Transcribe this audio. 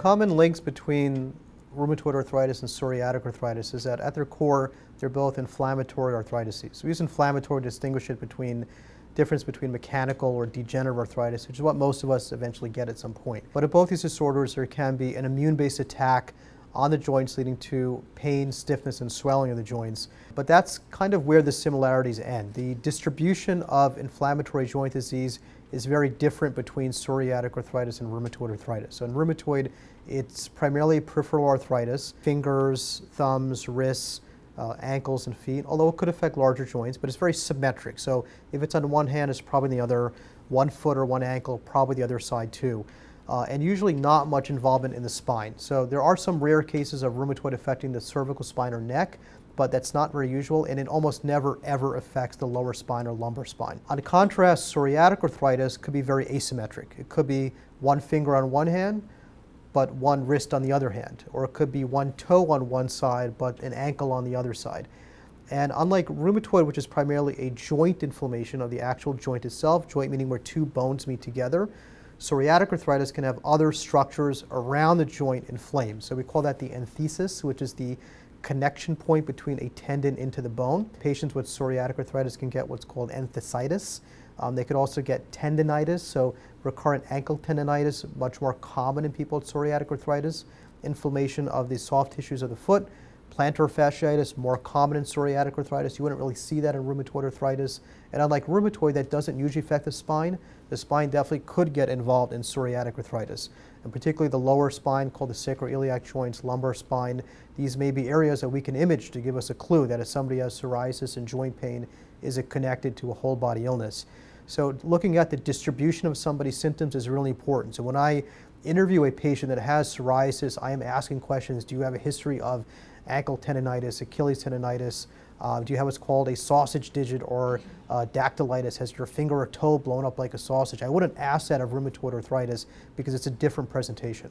Common links between rheumatoid arthritis and psoriatic arthritis is that at their core, they're both inflammatory arthritis. We use inflammatory to distinguish it between difference between mechanical or degenerative arthritis, which is what most of us eventually get at some point. But in both these disorders, there can be an immune-based attack on the joints leading to pain, stiffness, and swelling of the joints. But that's kind of where the similarities end. The distribution of inflammatory joint disease is very different between psoriatic arthritis and rheumatoid arthritis. So in rheumatoid, it's primarily peripheral arthritis, fingers, thumbs, wrists, uh, ankles and feet, although it could affect larger joints, but it's very symmetric. So if it's on one hand, it's probably the other, one foot or one ankle, probably the other side too uh, and usually not much involvement in the spine. So there are some rare cases of rheumatoid affecting the cervical spine or neck, but that's not very usual, and it almost never ever affects the lower spine or lumbar spine. On contrast, psoriatic arthritis could be very asymmetric. It could be one finger on one hand, but one wrist on the other hand, or it could be one toe on one side, but an ankle on the other side. And unlike rheumatoid, which is primarily a joint inflammation of the actual joint itself, joint meaning where two bones meet together, Psoriatic arthritis can have other structures around the joint inflamed. So we call that the enthesis, which is the connection point between a tendon into the bone. Patients with psoriatic arthritis can get what's called enthesitis. Um, they could also get tendonitis, so recurrent ankle tendonitis, much more common in people with psoriatic arthritis. Inflammation of the soft tissues of the foot, Plantar fasciitis, more common in psoriatic arthritis. You wouldn't really see that in rheumatoid arthritis. And unlike rheumatoid, that doesn't usually affect the spine, the spine definitely could get involved in psoriatic arthritis. And particularly the lower spine called the sacroiliac joints, lumbar spine, these may be areas that we can image to give us a clue that if somebody has psoriasis and joint pain, is it connected to a whole body illness? So looking at the distribution of somebody's symptoms is really important. So when I interview a patient that has psoriasis, I am asking questions, do you have a history of ankle tendonitis, Achilles tendonitis? Uh, do you have what's called a sausage digit or uh, dactylitis? Has your finger or toe blown up like a sausage? I wouldn't ask that of rheumatoid arthritis because it's a different presentation.